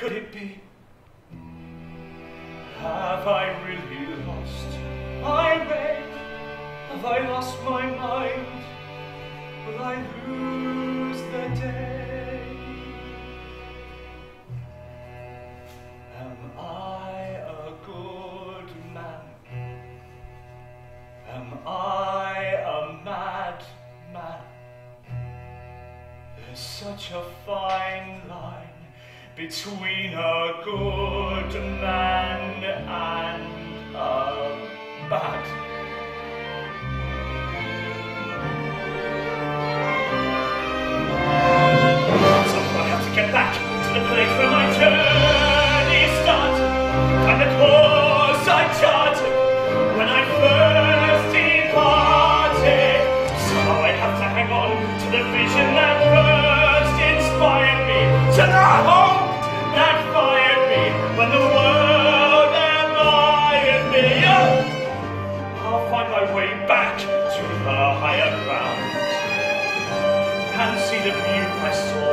Could it be? Have I really lost my way? Have I lost my mind? Will I lose the day? Am I a good man? Am I a mad man? There's such a fine between a good man and a bad. The place where my journey on our higher ground. Can see the view I saw